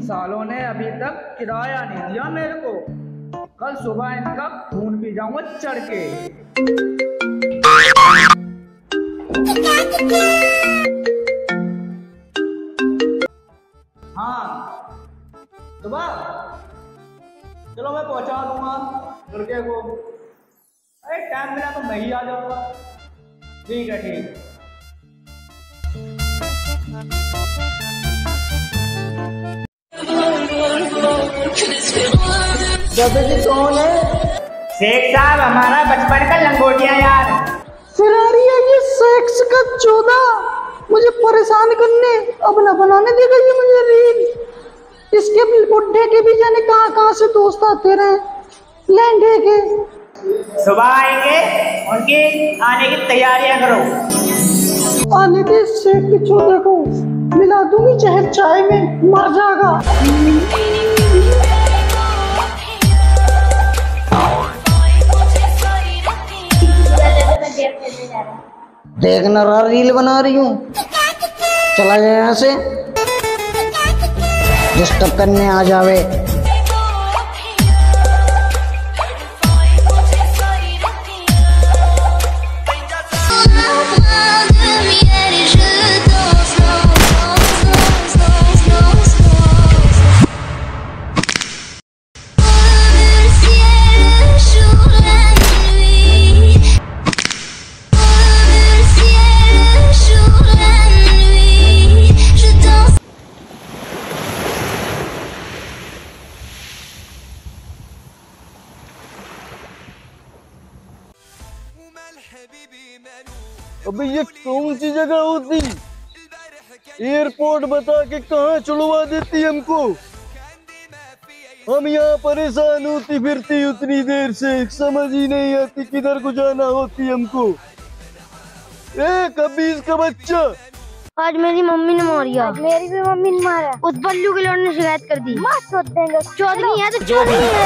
सालों ने अभी तक किराया नहीं दिया मेरे को। कल सुबह इनका खून पी जाऊँगा चढ़ के। हाँ सुबह? चलो मैं पहुँचा दूँगा लड़के को। अरे टाइम मिला तो मैं ही आ जाऊँगा। ठीक है, ठीक। कौन है शेख साहब हमारा बचपन का लंगोटिया यार। फिरारी है ये सेक्स का चौदह। मुझे परेशान करने अब न बनाने देगा ये मुझे रील इसके बुढ़े के भी जाने कहाँ कहाँ से दोस्त आते रहे। लहंगे के। सुबह आएँगे उनकी आने की तैयारियाँ करो। आने के सेक के चौदह को। मिला दूँगी जहर चाय में मर जाएगा। देखना रहा, रील बना रही हूँ। चला जाए यहाँ से। डिस्टर्ब करने आ जावे। एयरपोर्ट बता के कहाँ चुड़वा देती हमको? हम यहाँ परेशान होती फिरती उतनी देर से। समझ ही नहीं आती किधर को जाना होती हमको। ए कबीज का बच्चा? आज मेरी मम्मी ने मारिया आज मेरी भी मम्मी ने मारा। उस बल्लू के लौट ने शिकायत कर दी। चौधरी है तो चौधरी है।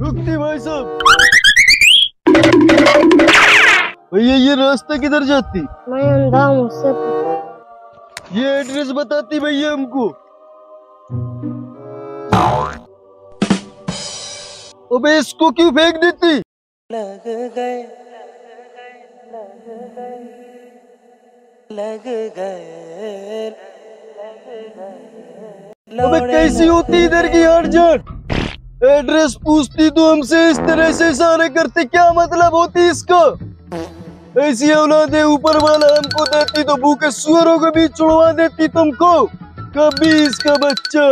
रुकती भाई साहब। भैया ये रास्ता किधर जाती? मैं अंधा हूँ। ये एड्रेस बताती भैया हमको। अबे इसको क्यों फेंक देती? लग गए लग गए अबे कैसी होती इधर की हर जाट एड्रेस पूछती तो हमसे इस तरह से इशारे करती क्या मतलब होती इसका? ऐसी औलादे ऊपर वाला हमको देती तो भूखे सुअरों को भी छुड़वा देती तुमको। कभी इसका बच्चा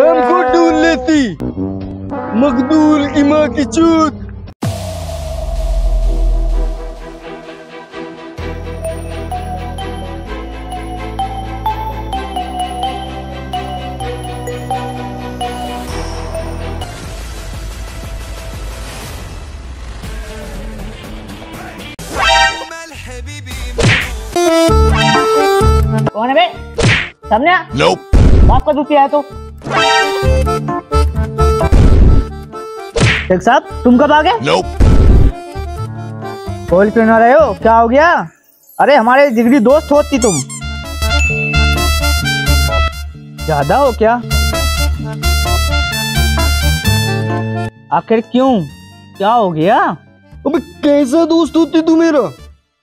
हमको ढूंढ लेती। मकदूल इमा की चूत सामने आ बाप का दूध पिया है तो। शेख साहब तुम कब आ गए? खोल क्यों ना रहे हो? क्या हो गया? अरे हमारे जिगरी दोस्त होती तुम। ज़्यादा हो क्या? आखिर क्यों? क्या हो गया? अबे कैसा दोस्त होती तू मेरा?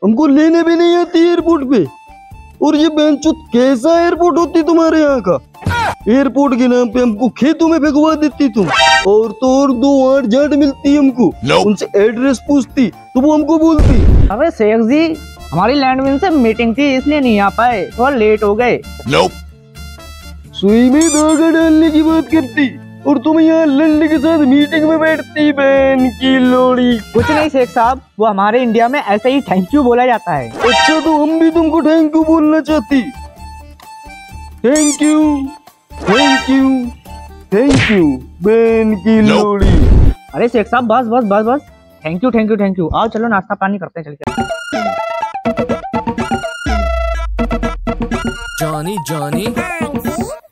हमको लेने भी नहीं आती एयरपोर्ट पे। और ये बेंचुत कैसा एयरपोर्ट होती तुम्हारे यहाँ का? एयरपोर्ट के नाम पे हमको खेतों में भगवा देती तुम। और तो और दो आठ जाट मिलती हमको। उनसे एड्रेस पूछती तो वो हमको बोलती। अरे शेख जी हमारी लैंडमिन से मीटिंग थी इसलिए नहीं आ पाए थोड़ा लेट हो गए। सुई में धागा डालने की बात करती। और तुम यहाँ लंड के साथ मीटिंग में बैठती बहन की लोड़ी। कुछ नहीं शेख साहब वो हमारे इंडिया में ऐसे ही थैंक यू बोला जाता है। अच्छा तो हम भी तुमको थैंक यू बोलना चाहती। Thank you thank you thank you बहन की लोड़ी। अरे शेख साहब बस बस बस बस। Thank you thank you thank you आओ चलो नाश्ता पानी करते हैं चल के जानी जानी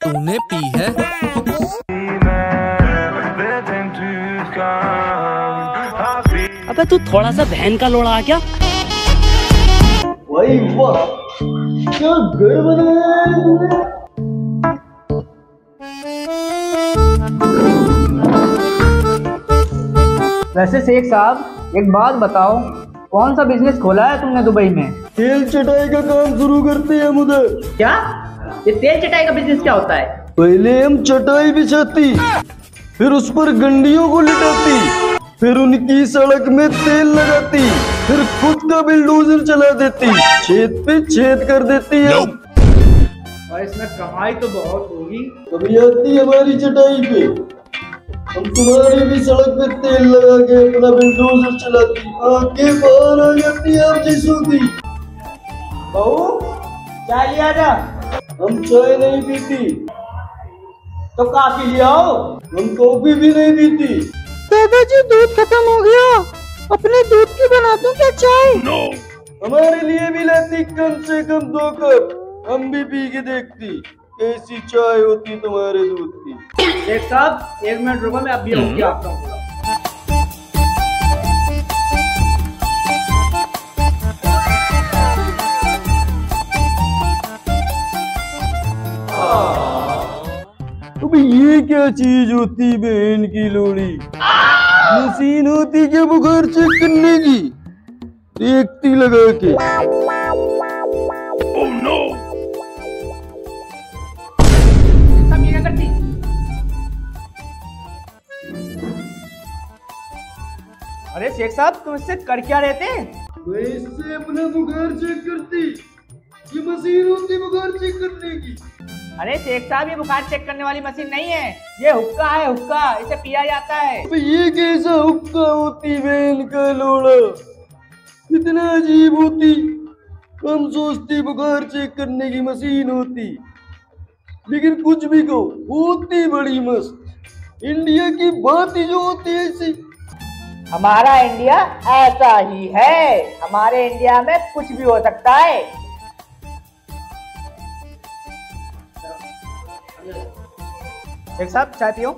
तूने पी है। अबे तू थोड़ा सा बहन का लोड़ा आ क्या भाई वाह क्या घर बनाया वैसे शेख साहब एक बात बताओ कौन सा बिज़नेस खोला है तुमने दुबई में? तेल चटाई का काम शुरू करते हैं हम उधर क्या? ये तेल चटाई का बिज़नेस क्या होता है? पहले हम चटाई बिछाती फिर उस पर गंडियों को लिटाती। फिर उनकी सड़क में तेल लगाती फिर खुद का बिल्डोजर चला देती छेद पे छेद कर देती है। और इसमें कमाई तो बहुत होगी। कभी आती हमारी चटाई पे। हम तुम्हारी भी सड़क पे तेल लगा के अपना बिल्डोजर चलाती। आगे बाहर आ जाती है आप जैसों की बहू चाय लिया जा हम चाय नहीं पीती। तो काफ़ी लिया हो हम कॉफ़ी भी नहीं पीती। दादाजी दूध खत्म हो गया। अपने दूध की बना दूँ क्या चाय? हमारे लिए भी लेती कम से कम दो कप। हम भी पी के देखती। कैसी चाय होती तुम्हारे दूध की। एक साहब एक मिनट रुको मैं अभी होगी आपका ये क्या चीज़ होती बहन की लोड़ी मशीन होती क्या बुखार चेक करने की? देखती लगा के। क्या करती? अरे शेख साहब तुम इससे कर क्या रहते मैं इससे अपना बुखार चेक करती ये मशीन होती बुखार चेक करने की। अरे शेख साहब ये बुखार चेक करने वाली मशीन नहीं है। ये हुक्का है हुक्का। इसे पिया जाता है। अब ये कैसा हुक्का होती बहन का लोड़ा? इतना अजीब होती। हम सोचती बुखार चेक करने की मशीन होती। लेकिन कुछ भी कहो होती बड़ी मस्त। इंडिया की बात ही जो होती है ऐसी। हमारा इंडिया ऐसा ही है। हमारे इंडिया में कुछ भी हो सकता है। शेख साहब चाय पियो।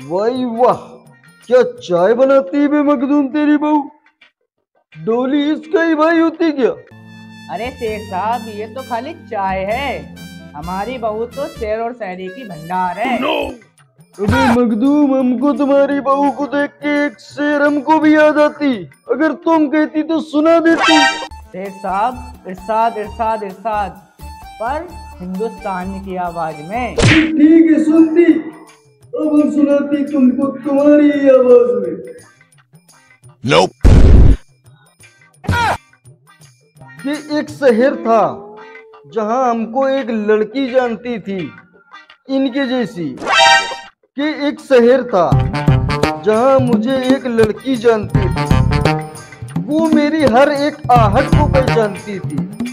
वाह वाह क्या चाय बनाती है मखदूम तेरी बहू? डोली इसका ही भाई होती क्या? अरे शेख साहब ये तो खाली चाय है। हमारी बहू तो शेर और शहरी की भंडार है। No! अबे मखदूम हमको तुम्हारी बहू को देख के एक शेर हमको भी याद आती। अगर तुम कहती तो सुना देती। शेख साहब इरशाद इरशाद इरशाद। पर हिंदुस्तान की आवाज़ में। ठीक है सुनती। अब हम सुनाती तुमको तुम्हारी आवाज़ में। कि एक शहर था जहाँ हमको एक लड़की जानती थी इनके जैसी। कि एक शहर था जहाँ मुझे एक लड़की जानती थी। वो मेरी हर एक आहट को पहचानती थी।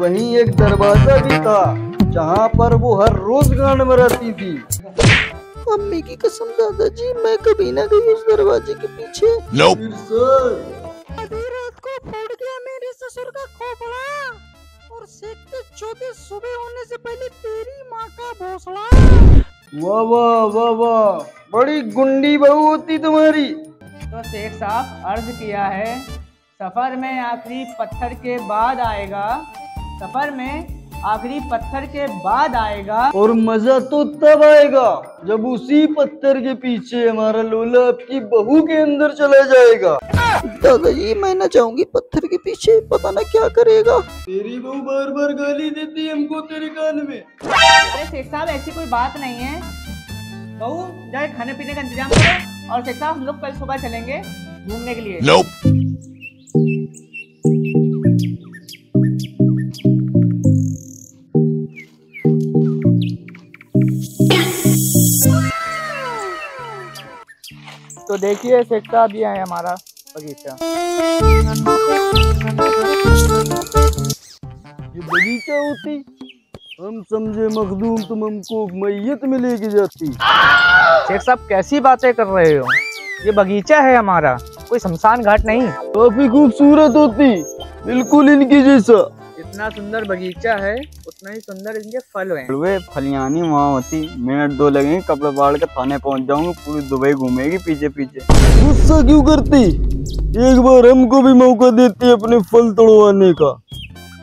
वहीं एक दरवाज़ा भी था जहाँ पर वो हर रोज गांड में रहती थी। मम्मी की कसम दादाजी मैं कभी ना गई उस दरवाजे के पीछे। आधी रात को फूट गया मेरे ससुर का खोपड़ा और सेकते चौथे सुबह होने से पहले तेरी माँ का भोसड़ा। वाह वाह वाह वाह बड़ी गुंडी बहू होती तुम्हारी। तो शेख साहब अर्ज़ किया है सफ़र में आखिरी पत्थर के बाद आएगा। सफ़र में आखिरी पत्थर के बाद आएगा। और मज़ा तो तब आएगा जब उसी पत्थर के पीछे हमारा लोला आपकी बहू के अंदर चला जाएगा। दादाजी मैं ना जाऊँगी पत्थर के पीछे पता ना क्या करेगा। तेरी बहू बार बार गाली देती है हमको तेरे कान में। अरे शेख साहब ऐसी कोई बात नहीं है। बहू जाए खाने पीने का इंतज़ाम करो और शेख साहब हम लोग कल सुबह चलेंगे घूमने के लिए। तो देखिए साहब ये है हमारा बगीचा। ये बगीचा होती हम समझे मखदूम तुम हमको मैयत में लेके जाती। शेख साहब कैसी बातें कर रहे हो? ये बगीचा है हमारा कोई शमशान घाट नहीं। काफ़ी खूबसूरत होती बिल्कुल इनकी जैसा। जितना सुंदर बगीचा है उतना ही सुंदर इनके फल हैं। वे फलियानी वहाँ होती मिनट दो लगेंगे कपड़े बाढ़ के थाने पहुँच जाऊँगी पूरी दुबई घूमेगी पीछे पीछे। गुस्सा क्यों करती? एक बार हमको भी मौका देती अपने फल तोड़वाने का।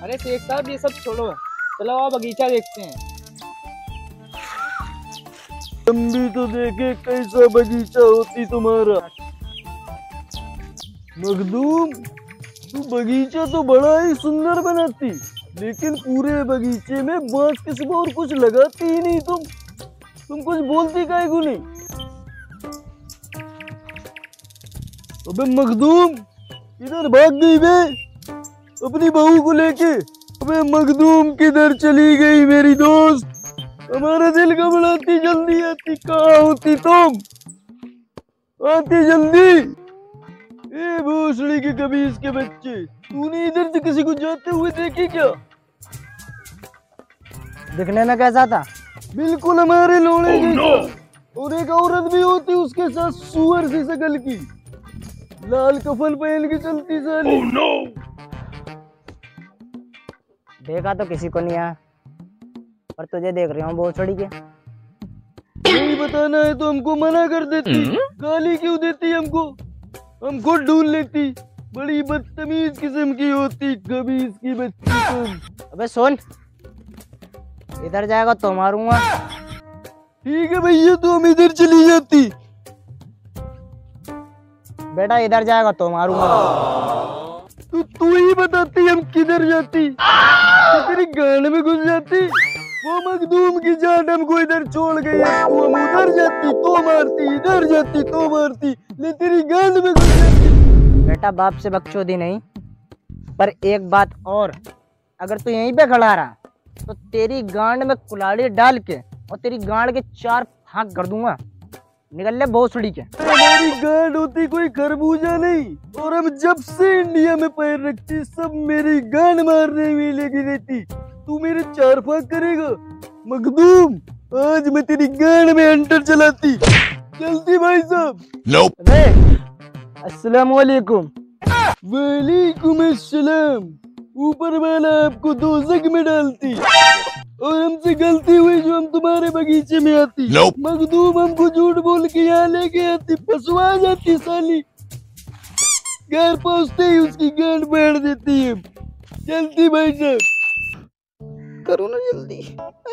अरे शेख साहब ये सब छोड़ो। चलो आप बगीचा देखते हैं। हम भी तो देखे कैसा बगीचा होती तुम्हारा। मखदूम तू बगीचा तो बड़ा ही सुंदर बनाती, लेकिन पूरे बगीचे में बाँस के सिवा और कुछ लगाती ही नहीं तुम। तुम कुछ बोलती काहे को नहीं अबे मखदूम इधर भाग गई बे? अपनी बहू को लेके। अबे मखदूम, किधर चली गई मेरी दोस्त? हमारा दिल घबराती, जल्दी आती। कहाँ होती तुम? आती जल्दी। ए भोसड़ी के कभी इसके बच्चे तूने इधर से किसी को जाते हुए देखी क्या? दिखने में कैसा था? बिल्कुल हमारे लोड़े जैसा। और एक औरत भी होती उसके साथ सुअर सी शकल की। लाल कफन पहन के चलती साली। Oh, no! देखा तो किसी को नहीं आया। पर तुझे देख रही हूँ बहुत छोड़ी के। नहीं बताना है तो हमको मना कर देती। गाली क्यों देती हमको? हम खुद ढूंढ लेती। बड़ी बदतमीज किस्म की होती कभी इसकी बच्ची तुम अबे सुन इधर जाएगा तो मारूँगा। ठीक है भैया तो हम इधर चली जाती। बेटा इधर जाएगा तो मारूँगा। तो तू ही बताती हम किधर जाती। तेरी गान में घुस जाती। वो मखदूम की जान हमको इधर छोड़ गई। है तू हम उधर जाती तो मारती इधर जाती तो मारती। ले तेरी गान में घुस जाती। बेटा बाप से बकचोदी नहीं पर एक बात और। अगर तू यहीं पे खड़ा रहा तो तेरी गांड में कुलाड़ी डाल के और तेरी गांड के चार फांक कर दूँगा। निकल ले भोसड़ी के। हमारी गांड होती कोई खरबूजा नहीं। और हम जब से इंडिया में पैर रखती सब मेरी गांड मारने में लगी रहती। तू मेरे चार फाक करेगा। मखदूम आज मैं तेरी गांड में एंटर चलाती। चलती भाई साहब। अबे अस्सलाम वालेकुम वालेकुम अस्सलाम। ऊपर वाला आपको दोजक में डालती। और हमसे गलती हुई जो हम तुम्हारे बगीचे में आती। मखदूम हमको झूठ बोल के यहाँ लेके आती। फसवा जाती साली। घर पहुँचते ही उसकी गांड बैठ देती है। चलती भाई साहब। करो ना जल्दी।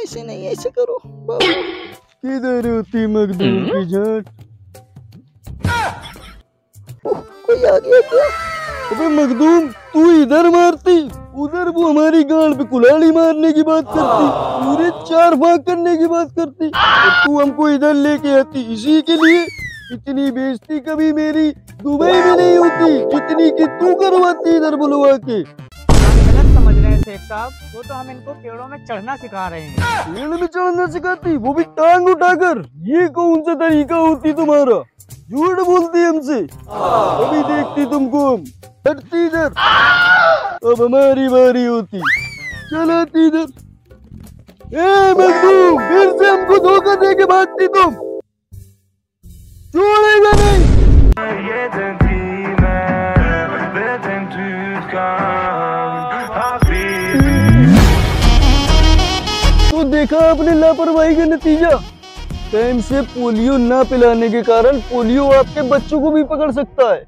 ऐसे नहीं ऐसे करो। किधर होती मखदूम की जान? कोई आ गया क्या? अबे मखदूम तू इधर मारती। उधर वो हमारी गांड पे कुल्हाड़ी मारने की बात करती। पूरे चार भाग करने की बात करती। तू हमको इधर लेके आती इसी के लिए। इतनी बेइज्जती कभी मेरी दुबई में नहीं होती जितनी कि तू करवाती इधर बुलवा के। शेख साहब वो तो हम इनको पेड़ों में चढ़ना सिखा रहे हैं। पेड़ में चढ़ना सिखाती वो भी टांग उठाकर। ये कौन सा तरीका होती तुम्हारा? झूठ बोलती हमसे। अभी देखती तुमको हम। हटती इधर। अब हमारी बारी होती। चलाती इधर। ए मजदूर फिर से हमको धोखा दे के भागती तुम। छोड़ेगा नहीं। देखा आपने लापरवाही का नतीजा? टाइम से पोलियो ना पिलाने के कारण पोलियो आपके बच्चों को भी पकड़ सकता है।